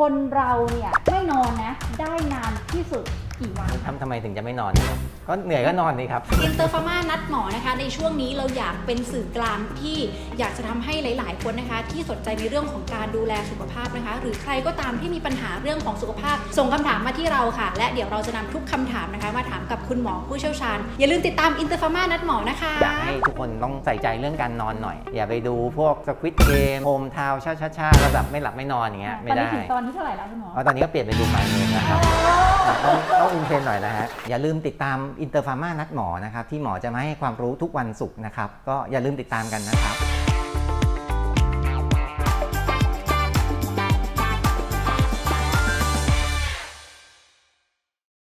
คนเราเนี่ยไม่นอนนะ ได้นานที่สุด กี่วันทำทำไมถึงจะไม่นอน ก็เหนื่อยก็นอนนี่ครับ In terpharma นัดหมอนะคะ ในช่วงนี้เราอยากเป็นสื่อกลางที่อยากจะทำให้หลาย ๆ คนนะคะ ที่สนใจในเรื่องของการดูแลสุขภาพนะคะ หรือใครก็ตามที่มีปัญหาเรื่องของสุขภาพ ส่งคำถามมาที่เราค่ะ และเดี๋ยวเราจะนำทุกคำถามนะคะ มาถามกับคุณหมอผู้เชี่ยวชาญ อย่าลืมติดตาม Interpharma นัดหมอนะคะอยากให้ทุกคนต้องใส่ใจเรื่องการนอนหน่อย อย่าไปดูพวก Squid Ga me Hometown Cha-Cha-Cha แล้วแบบไม่หลับไม่นอนอย่างเงี้ยไม่ตอนนี้ได้ถึงตอนที่เท่าไหร่แล้วคุณหมอเพราะตอนนี้ก็เปลี่ยนไปดู My Name นะครับต้องต้อง in trend หน่อยนะฮะอย่าลืมติดตาม Interpharma นัดหมอนะครับที่หมอจะมาให้ความรู้ทุกวันศุกร์นะครับก็อย่าลืมติดตามกันนะครับ